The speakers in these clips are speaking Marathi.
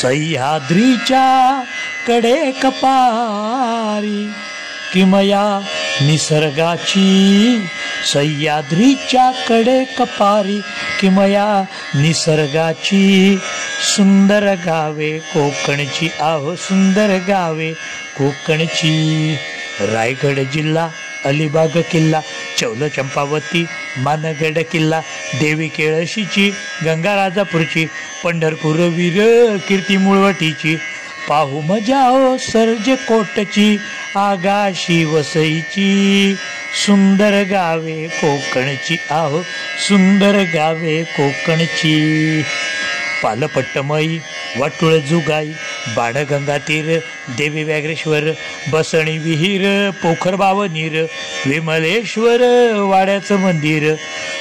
सह्याद्रीच्या कडे कपारी किमया निसर्गाची सह्याद्रीच्या कडे कपारी किमया निसर्गाची सुंदर गावे कोकणची आहो सुंदर गावे कोकणची रायगड जिल्हा अलिबाग किल्ला चौल चंपावती मानगड किल्ला देवी केळशीची गंगाराजापूरची पंढरपूर वीर कीर्ती मुळवटीची. पाहू मजा हो सर्ज कोटची आगाशी वसईची सुंदर गावे कोकणची आहो सुंदर गावे कोकणची. पालपट्टमई वाटुळ जुगाई बाणगंगा तीर देवी व्याघ्रेश्वर बसणी विहीर पोखर नीर विमलेश्वर वाड्याचं मंदिर.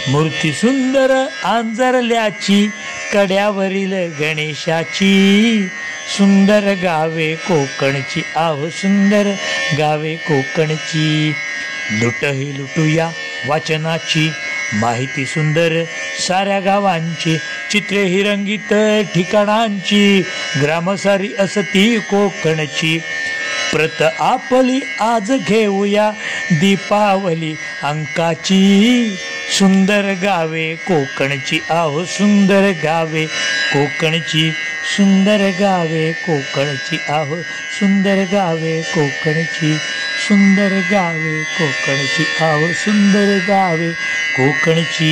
मूर्ती सुंदर आंजरल्याची कड्यावरील गणेशाची सुंदर गावे कोकणची. आहो सुंदर गावे कोकणची. लुटही लुटूया वाचनाची. माहिती सुंदर साऱ्या गावांची. चित्रे ही रंगीत ठिकाणांची. ग्रामसारी असती कोकणची. प्रत आपली आज घेऊया दीपावली अंकाची. सुंदर गावे कोकणची आहो सुंदर गावे कोकणची सुंदर गावे कोकणची आहो सुंदर गावे कोकणची सुंदर गावे कोकणची आहो सुंदर गावे कोकणची